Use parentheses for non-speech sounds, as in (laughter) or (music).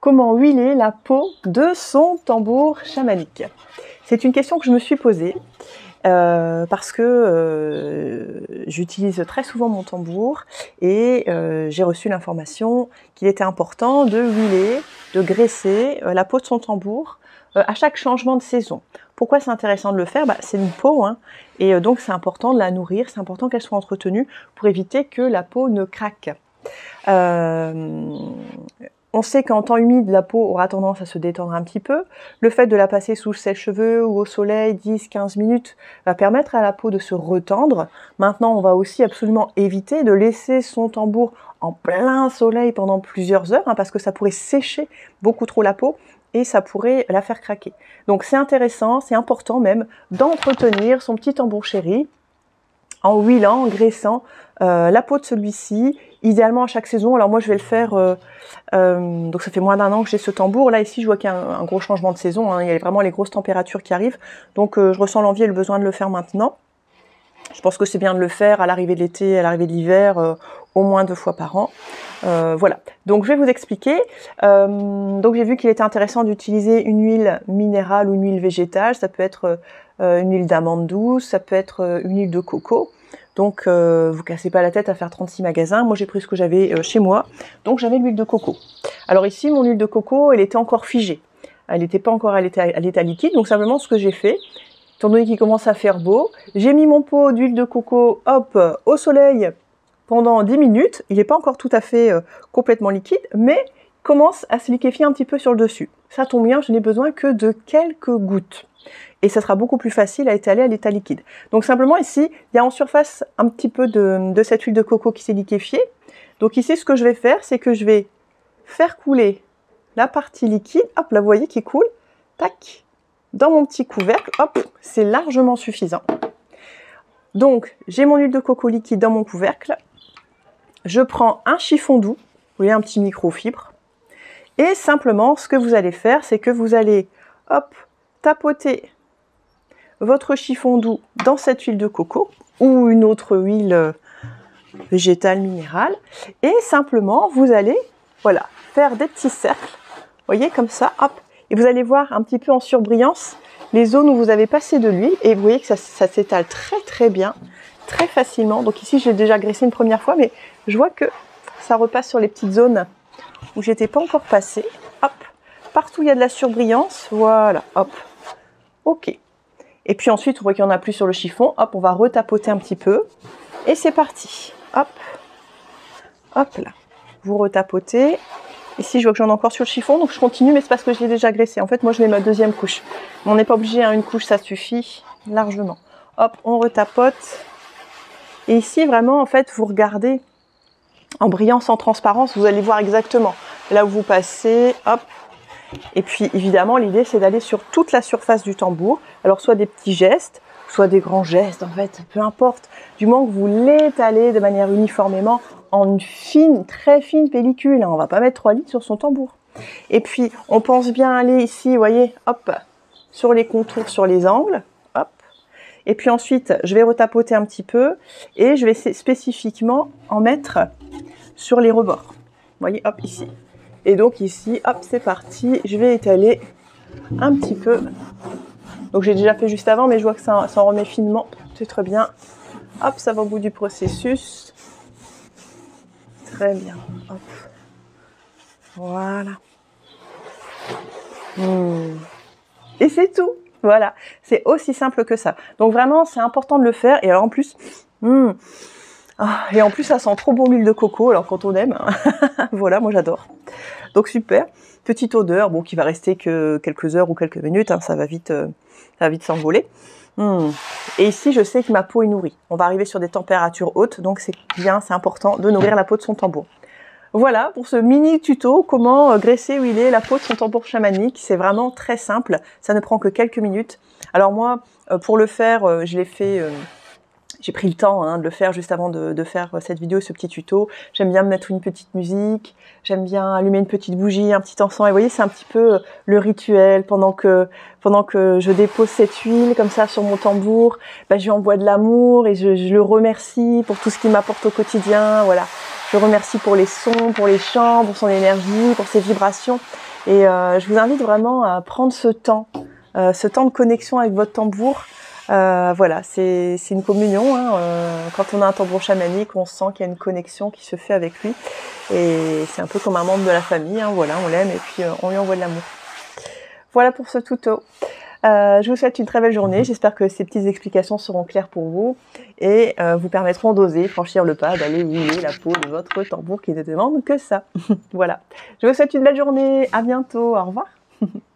comment huiler la peau de son tambour chamanique C'est une question que je me suis posée. Euh, parce que euh, j'utilise très souvent mon tambour et euh, j'ai reçu l'information qu'il était important de huiler, de graisser la peau de son tambour à chaque changement de saison. Pourquoi c'est intéressant de le faire? Bah, C'est une peau, hein, et donc c'est important de la nourrir, c'est important qu'elle soit entretenue pour éviter que la peau ne craque. On sait qu'en temps humide, la peau aura tendance à se détendre un petit peu. Le fait de la passer sous sèche-cheveux ou au soleil 10-15 minutes va permettre à la peau de se retendre. Maintenant, on va aussi absolument éviter de laisser son tambour en plein soleil pendant plusieurs heures, hein, parce que ça pourrait sécher beaucoup trop la peau et ça pourrait la faire craquer. Donc c'est intéressant, c'est important même d'entretenir son petit tambour chéri en huilant, en graissant euh, la peau de celui-ci, idéalement à chaque saison. Alors moi je vais le faire, euh, euh, donc ça fait moins d'un an que j'ai ce tambour. Là ici je vois qu'il y a un, gros changement de saison, hein. il y a vraiment les grosses températures qui arrivent. Donc je ressens l'envie et le besoin de le faire maintenant. Je pense que c'est bien de le faire à l'arrivée de l'été, à l'arrivée de l'hiver, au moins deux fois par an. voilà. Donc je vais vous expliquer. donc j'ai vu qu'il était intéressant d'utiliser une huile minérale ou une huile végétale. Ça peut être une huile d'amande douce, ça peut être une huile de coco. Donc, euh, vous cassez pas la tête à faire 36 magasins. Moi, j'ai pris ce que j'avais euh, chez moi. Donc, j'avais l'huile de coco. Alors ici, mon huile de coco, elle était encore figée. Elle n'était pas encore à l'état liquide. Donc, simplement, ce que j'ai fait, étant donné qu'il commence à faire beau, j'ai mis mon pot d'huile de coco, hop, au soleil pendant 10 minutes. Il n'est pas encore tout à fait euh, complètement liquide, mais commence à se liquéfier un petit peu sur le dessus. Ça tombe bien, je n'ai besoin que de quelques gouttes. Et ça sera beaucoup plus facile à étaler à l'état liquide. Donc simplement ici, il y a en surface un petit peu de, cette huile de coco qui s'est liquéfiée. Donc ici, ce que je vais faire, c'est que je vais faire couler la partie liquide, hop, là vous voyez qui coule, tac, dans mon petit couvercle, hop, c'est largement suffisant. Donc j'ai mon huile de coco liquide dans mon couvercle, je prends un chiffon doux, vous voyez un petit microfibre, et simplement ce que vous allez faire, c'est que vous allez, hop, tapoter votre chiffon doux dans cette huile de coco ou une autre huile euh, végétale minérale. Et simplement vous allez voilà faire des petits cercles voyez comme ça hop. Et vous allez voir un petit peu en surbrillance les zones où vous avez passé de l'huile. Et vous voyez que ça, ça s'étale très très bien très facilement. Donc ici j'ai déjà graissé une première fois mais je vois que ça repasse sur les petites zones où j'étais pas encore passé hop partout il y a de la surbrillance voilà hop ok et puis ensuite, on voit qu'il n'y en a plus sur le chiffon. Hop, on va retapoter un petit peu. Et c'est parti. Hop. Hop là. Vous retapotez. Ici, je vois que j'en ai encore sur le chiffon, donc je continue, mais c'est parce que je l'ai déjà graissé. En fait, moi, je mets ma deuxième couche. On n'est pas obligé, hein, une couche, ça suffit largement. Hop, on retapote. Et ici, vraiment, en fait, vous regardez en brillant sans transparence, vous allez voir exactement là où vous passez. Hop, et puis évidemment, l'idée c'est d'aller sur toute la surface du tambour. Alors soit des petits gestes, soit des grands gestes, en fait, peu importe. Du moment que vous l'étalez de manière uniformément en une fine, très fine pellicule. On va pas mettre 3 litres sur son tambour. Et puis, on pense bien aller ici, vous voyez, hop, sur les contours, sur les angles, hop. Et puis ensuite, je vais retapoter un petit peu et je vais spécifiquement en mettre sur les rebords. Vous voyez, hop, ici. Et donc ici, hop, c'est parti. Je vais étaler un petit peu. Donc j'ai déjà fait juste avant, mais je vois que ça, ça en remet finement. C'est très bien. Hop, ça va au bout du processus. Très bien. Hop. Voilà. Hmm. Et c'est tout. Voilà. C'est aussi simple que ça. Donc vraiment, c'est important de le faire. Et alors en plus, hmm. Ah, et en plus, ça sent trop bon l'huile de coco. Alors quand on aime, hein. (laughs) voilà, moi j'adore. Donc super. Petite odeur, bon, qui va rester que quelques heures ou quelques minutes, hein, ça va vite, euh, vite s'envoler. Hmm. Et ici, je sais que ma peau est nourrie. On va arriver sur des températures hautes, donc c'est bien, c'est important de nourrir la peau de son tambour. Voilà pour ce mini tuto comment euh, graisser, huiler la peau de son tambour chamanique. C'est vraiment très simple, ça ne prend que quelques minutes. Alors moi, euh, pour le faire, je l'ai fait j'ai pris le temps hein, de le faire juste avant de, de, faire cette vidéo, ce petit tuto. J'aime bien me mettre une petite musique, j'aime bien allumer une petite bougie, un petit encens. Et vous voyez, c'est un petit peu euh, le rituel pendant que pendant que je dépose cette huile comme ça sur mon tambour. Bah, je lui envoie de l'amour et je, je, le remercie pour tout ce qu'il m'apporte au quotidien. Voilà, Je remercie pour les sons, pour les chants, pour son énergie, pour ses vibrations. Et je vous invite vraiment à prendre ce temps, ce temps de connexion avec votre tambour. Voilà, c'est une communion. Hein, quand on a un tambour chamanique, on sent qu'il y a une connexion qui se fait avec lui. Et c'est un peu comme un membre de la famille. Hein, voilà, on l'aime et puis on lui envoie de l'amour. Voilà pour ce tuto. Euh, je vous souhaite une très belle journée. J'espère que ces petites explications seront claires pour vous et euh, vous permettront d'oser franchir le pas, d'aller huiler la peau de votre tambour qui ne demande que ça. (laughs) voilà. Je vous souhaite une belle journée. À bientôt. Au revoir. (laughs)